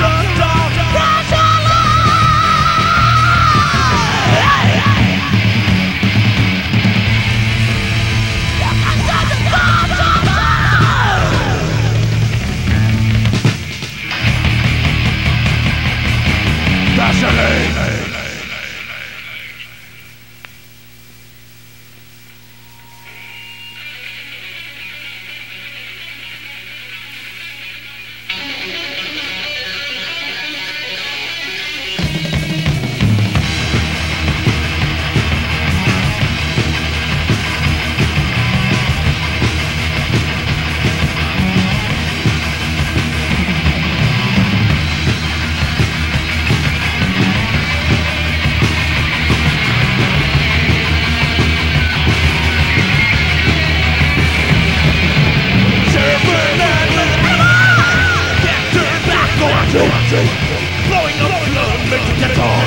run, run. Blowing up the major ghetto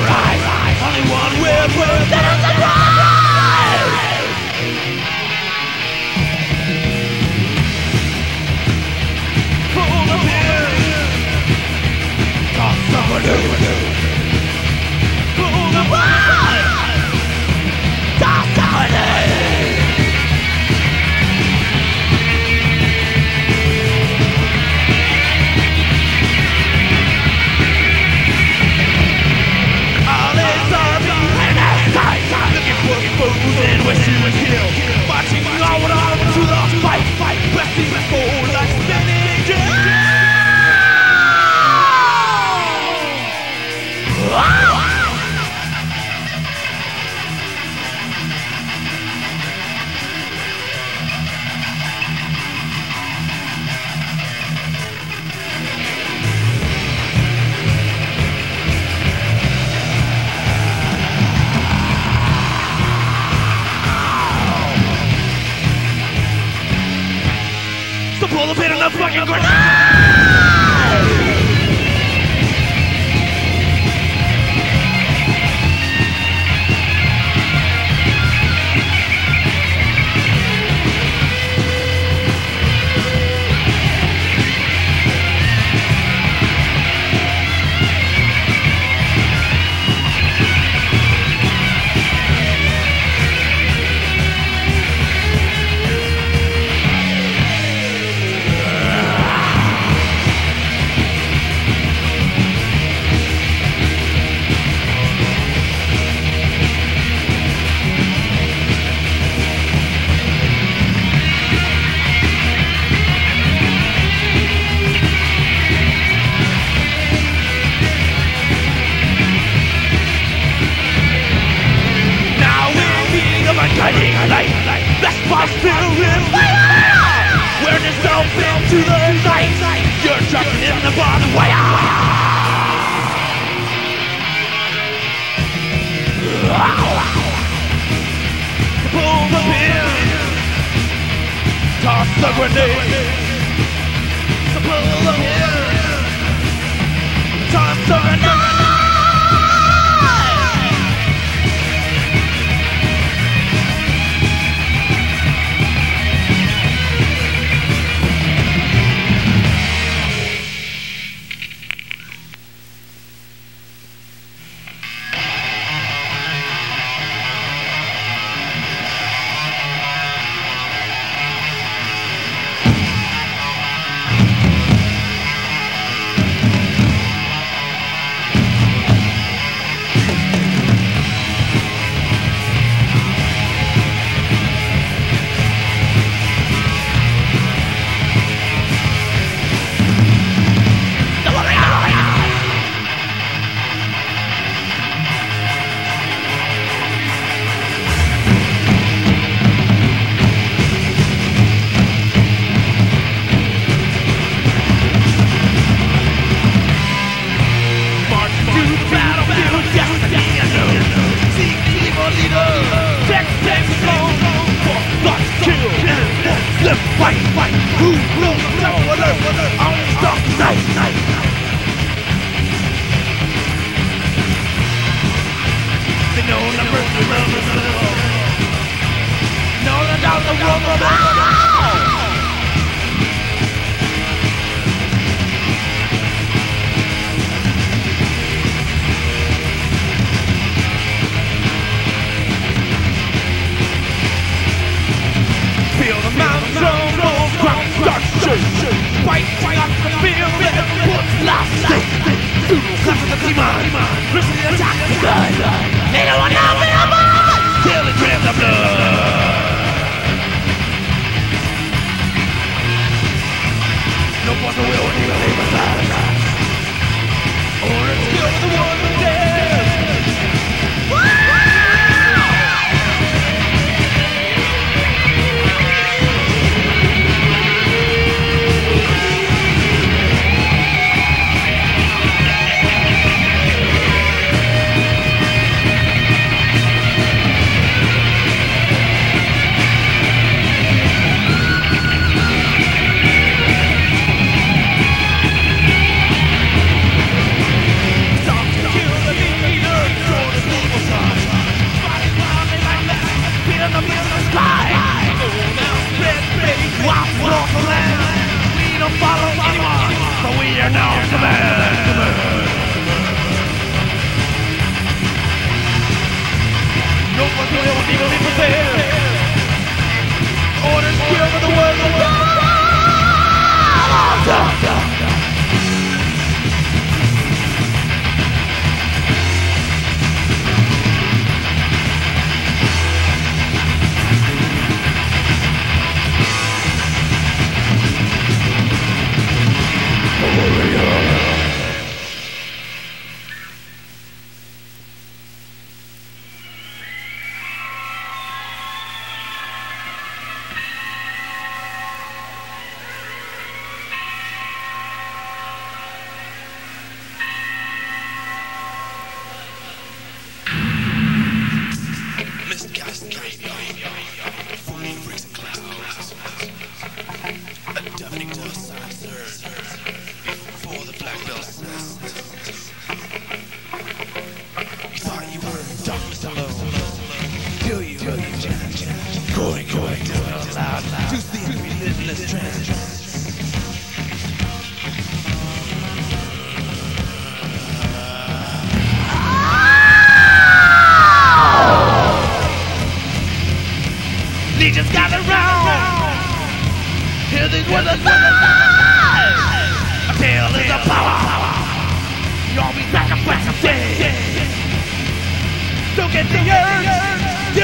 frozen wish you would kill.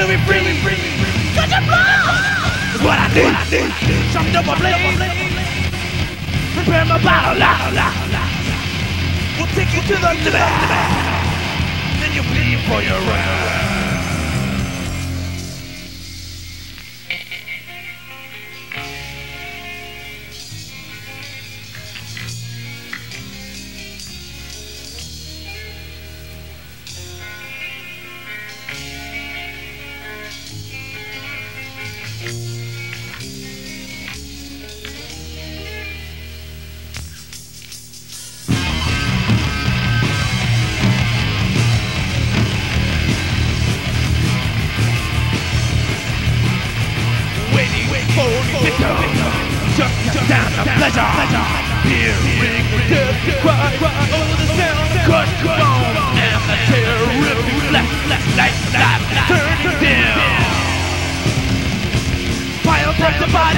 me free. Free me free. Touch your blow is what I need. Some double blade. Prepare my battle. We'll take you to the limit. Then you'll be for your round.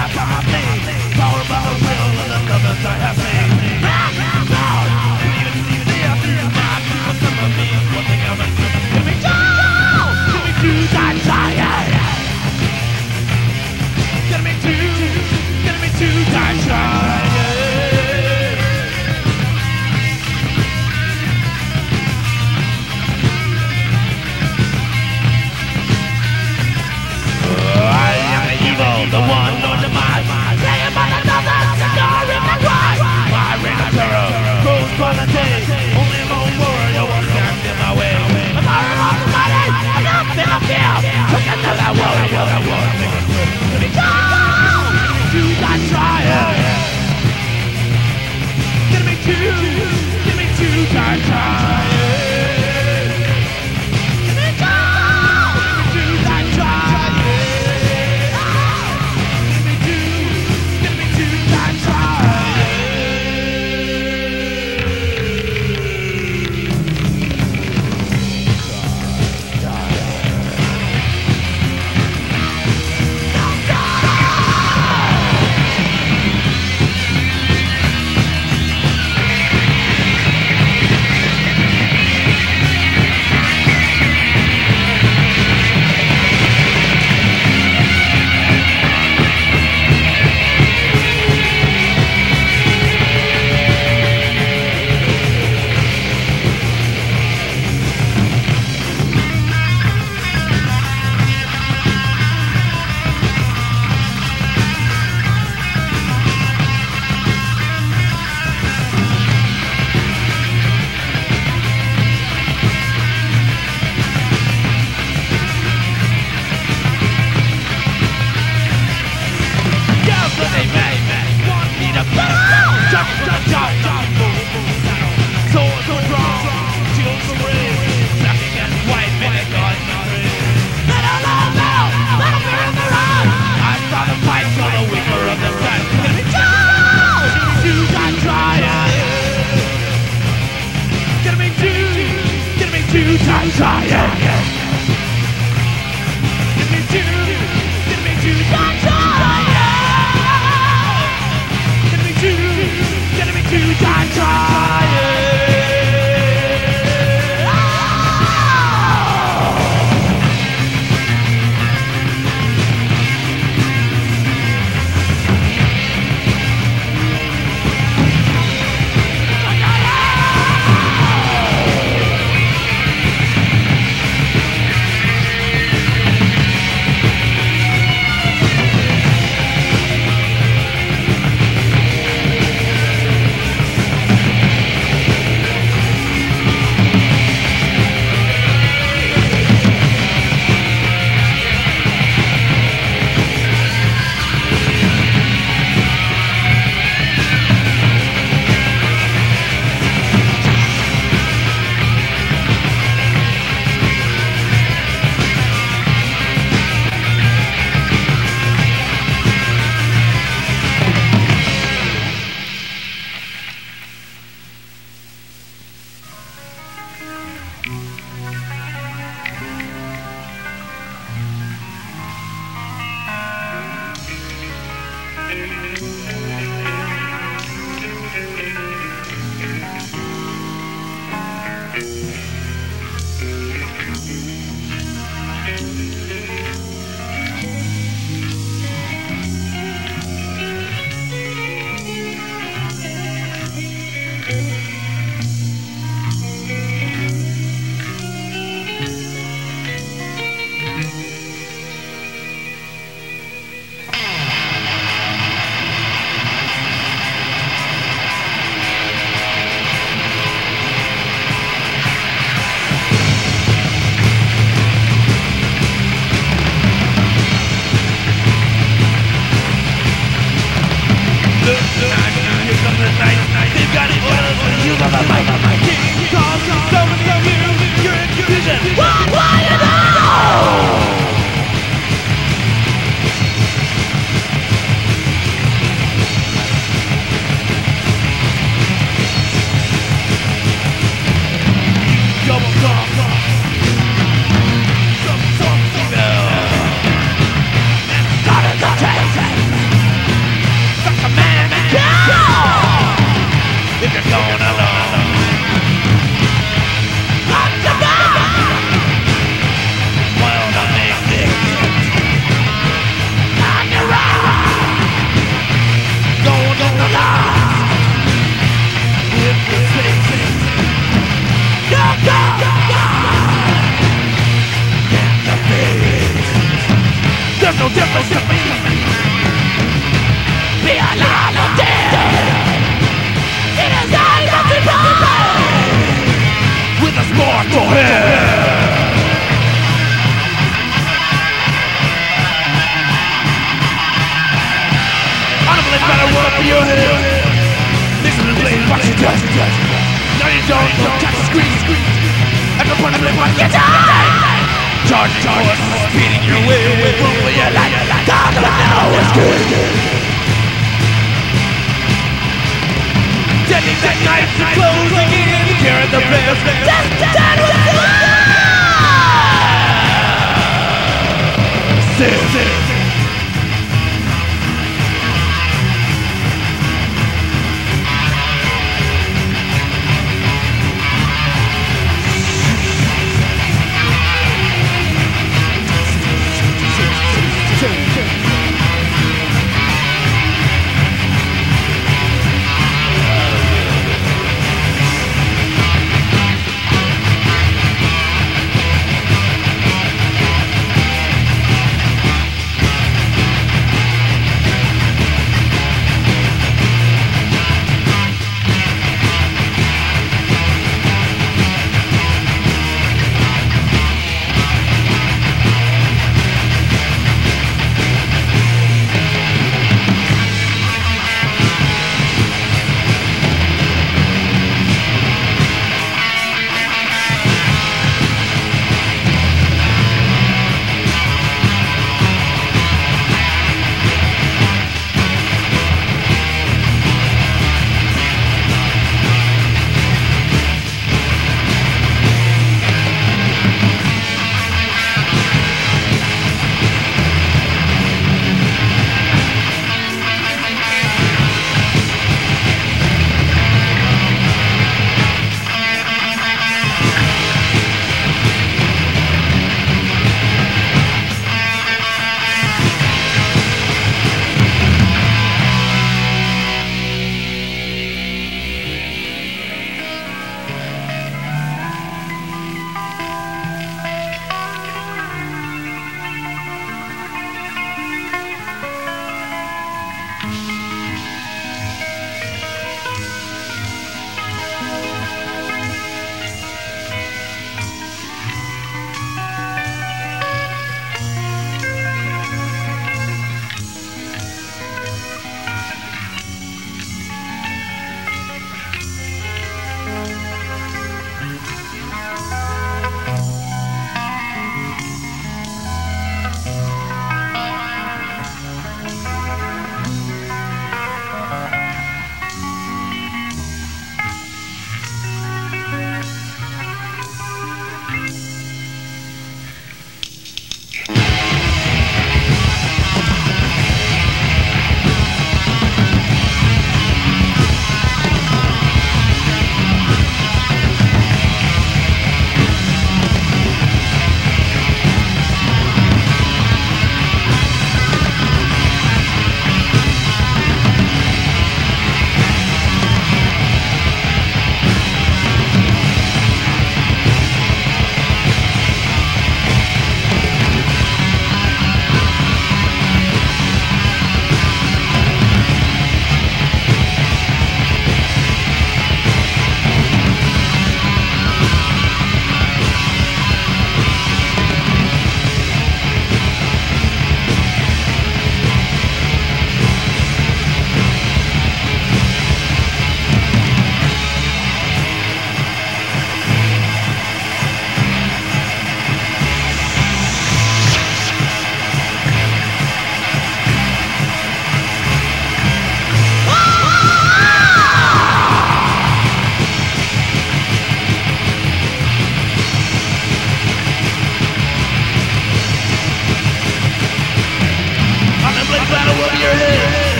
I die by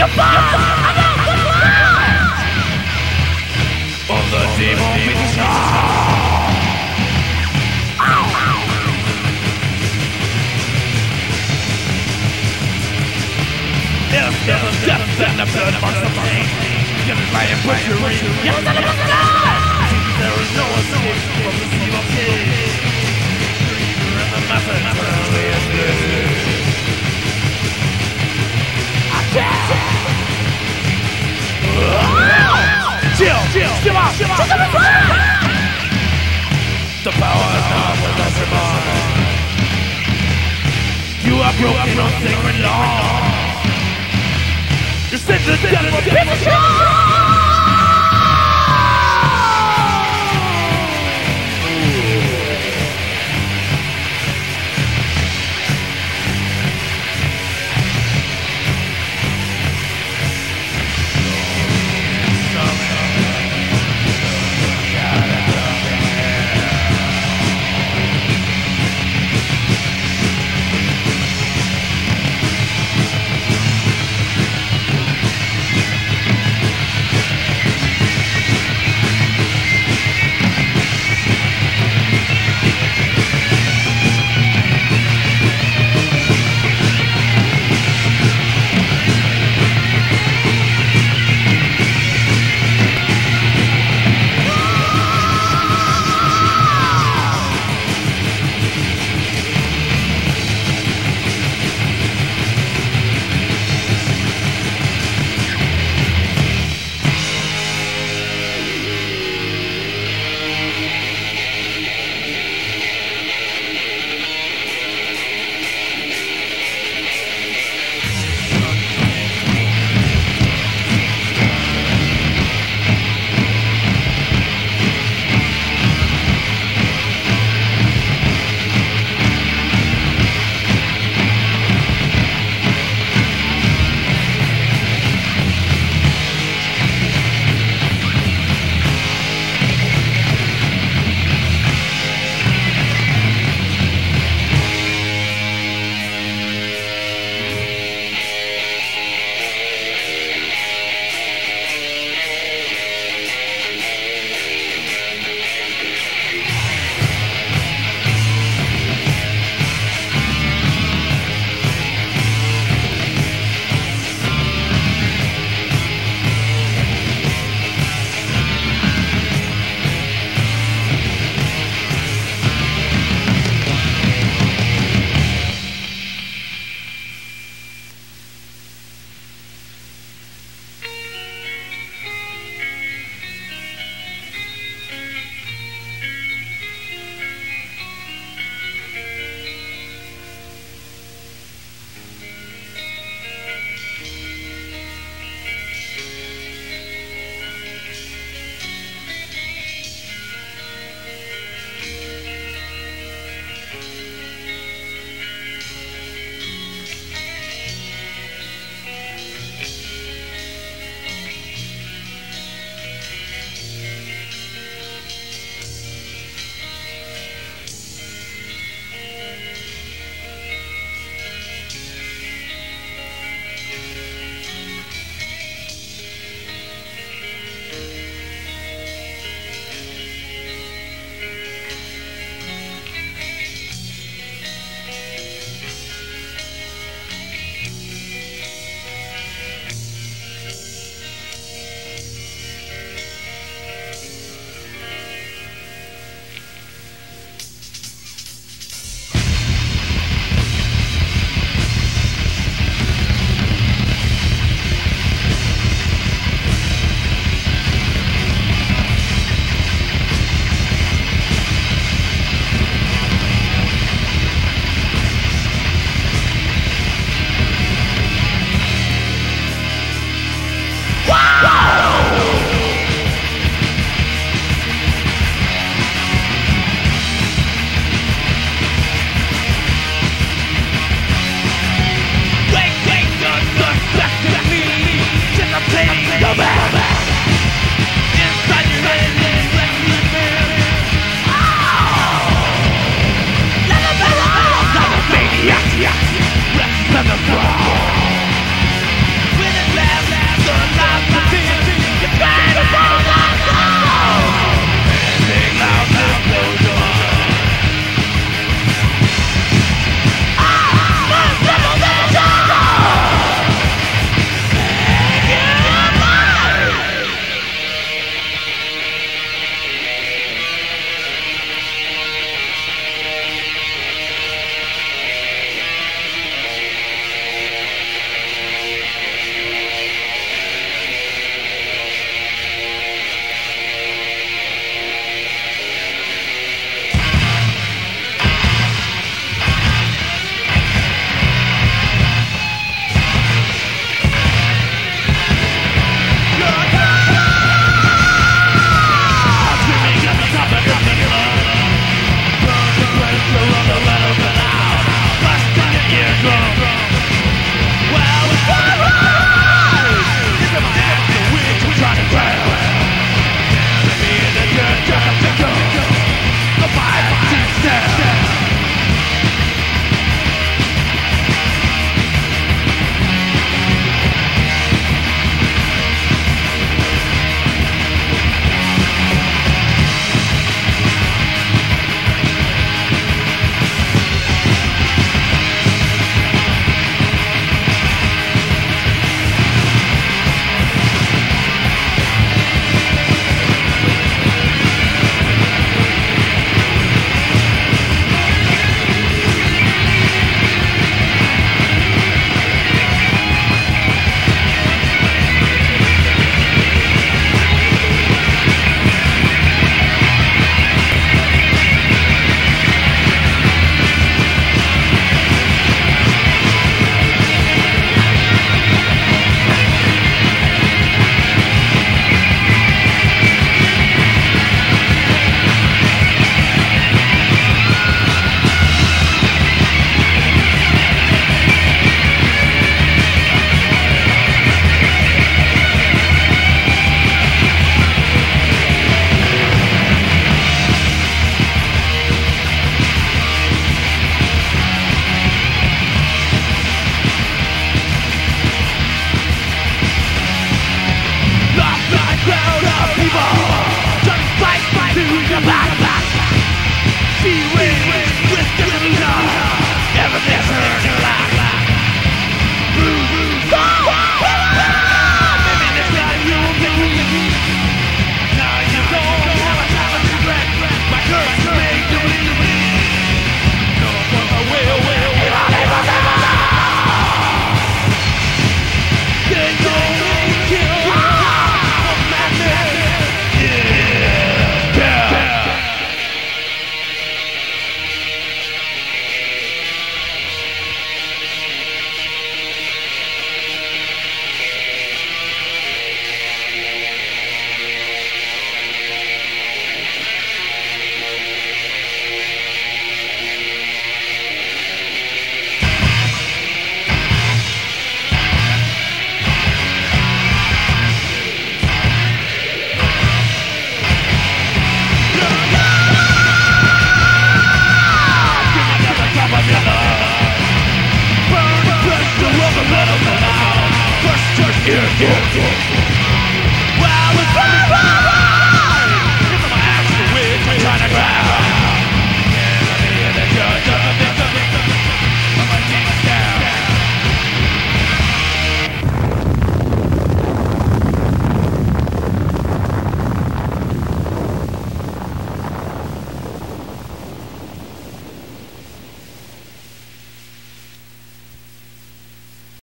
Your boss! Of the demon. There's death and the blood amongst the pain. Get it by a butchery. Yes, and a There is no escape from the sea of cage. And the massacre is good. Chill, chill, chill chill. The power is now with us, You have broken your sacred law. You sent the devil bitch